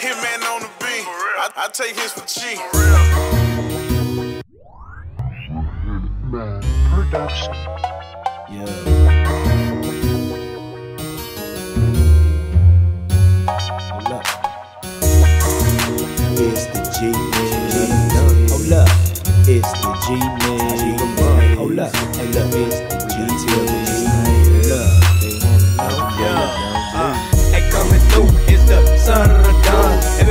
Hitman on the beat. I, I take his for cheap. Man, production. Yeah. Hold up. It's the G man. Hold up. It's the G man. Hold up. Hold up. It's the G man. Hold up. They wanna know. Yeah. Hey, coming through, it's the son of the Don.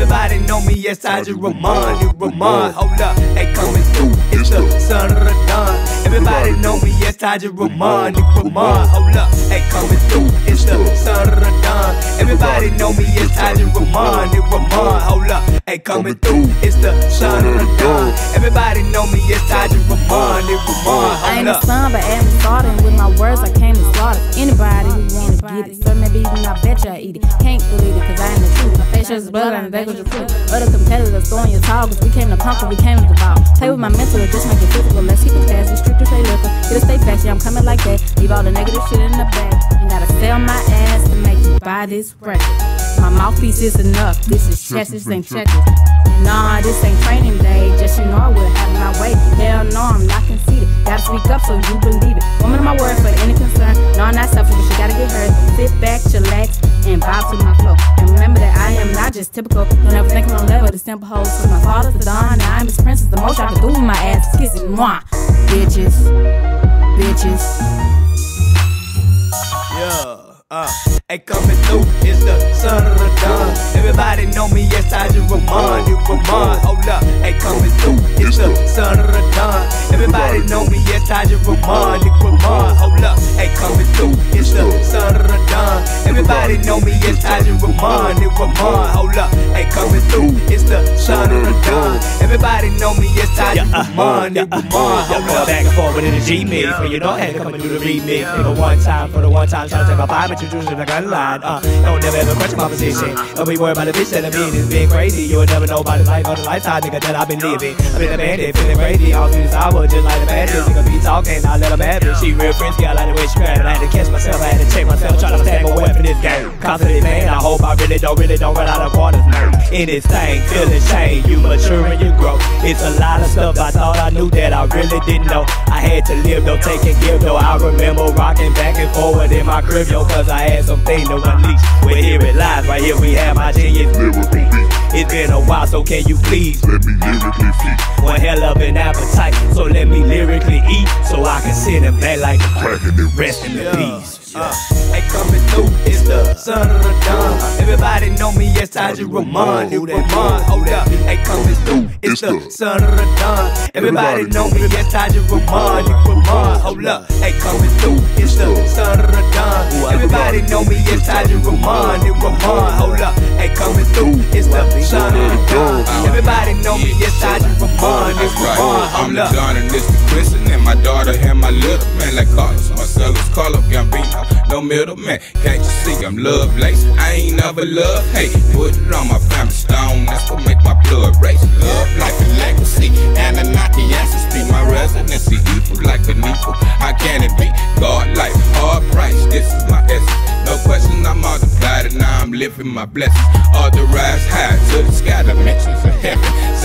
Everybody know me as Sergeant Ramon, you Ramon. Hold up, hey, coming through, it's the son of the Don. Everybody know me as Sergeant Ramon, you Ramon. Hold up, hey, coming through, it's the son of the Don. Everybody know me as Sergeant Ramon, you Ramon. Hold up, hey, coming through, it's the son of the Don. Everybody know me as Sergeant Ramon, you Ramon. I ain't Hold a son, but am starting with my words. I came to slaughter anybody who wanna get it. So maybe even I bet you I eat it. Can't believe it, truth. My face shows blood on the back with your fruit. Other competitors throwing your tall, cause we came to conquer, we came to devour. Play with my mental, it just make it physical. Let's keep it classy, strict to stay liquor. It'll stay flashy, I'm coming like that. Leave all the negative shit in the bag. You gotta sell my ass to make you buy this record. My mouthpiece is enough. This is chess, this ain't checkers. And nah, this ain't training day. Just you know I would have my way. Hell no, I'm not conceited. Gotta speak up so you believe it. Typical. Don't ever think I'm on level. The simple hoes. Cause my father's the Don. Now I'm his princess. The most I can do with my ass is kiss it. Mwah. Bitches. Bitches. Yeah, uh, hey, coming through, it's the son of the Don. Everybody know me as Sergeant Ramon, you Ramon. Hold up, hey, coming through, it's the son of the Don. Everybody know me as Sergeant Ramon, you Ramon. Hold up, hey, coming through, it's the son of the Don. Everybody know me as Sergeant Ramon, you Ramon. Hold up, hey, coming through, it's the son of the Don. Everybody know me as Sergeant Ramon, you Ramon. Hold up. back and forth with the G mix. But you I had to come and do the remix. Nigga, one time for the one time, trying to take my vibe and introduce it like a line. Uh, don't never ever question my position. Don't be worried about the bitch that I'm in. It's been crazy. You'll never know about the life or the lifetime, nigga, that I've been living. I've been a bandit, feeling crazy. All through this hour, just like a bandit. Nigga be talking, I let her have it. She real frisky, I like the way she grab it. I had to catch myself, I had to check myself, try to stand my weapon this game. Confident man, I hope I really don't, really don't run out of quarters now. In this thing, feeling shame, you mature and you grow. It's a lot of stuff I thought I knew that I really didn't know. I had to live though, take and give though. I remember rocking back and forward in my crib, yo, cause I had something to unleash. Well, here it lies, right here we have my genius. Beat. It's been a while, so can you please? Let me lyrically feed. One hell of an appetite, so let me lyrically eat, so I can sit and back like Cracking the rest in the peace. Uh, hey, coming through, it's the son of the Don. Everybody know me as Sergeant Ramon, you Ramon. Hold up, hey, coming through, it's the son of the Don. Everybody know me as Sergeant Ramon, Ramon. Hold up, hey, coming through, it's the son of the Don. Everybody know me as Sergeant Ramon, Ramon. Hold up, hey, coming through, it's the the. Don and this the Christian and my daughter and my little man like Carlos. Marcellus, Carlo Gambino, no middleman. Can't you see I'm love lace? I ain't never love hate. Put it on my family stone, that's what make my blood race. Love, life, and legacy. Anunnaki ancestry, my residency. Equal like an equal. How can it be? God life, hard price. This is my essence. No question, I multiplied it. Now I'm living my blessings. Authorized high to the sky dimensions.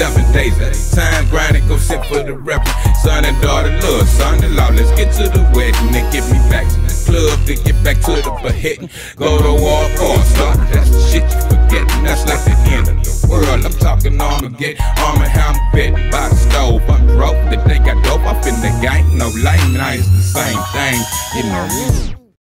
Seven days at a time, grinding, go sit for the reverend. Son and daughter, love, son and law. Let's get to the wedding and get me back to the club to get back to the beheading. Go to war for start. That's the shit you forgetting. That's like the end of the world. I'm talking Armageddon. Armor helmet betting by the stove. I'm broke. They got dope up in the game. No lane. Now it's the same thing. You know.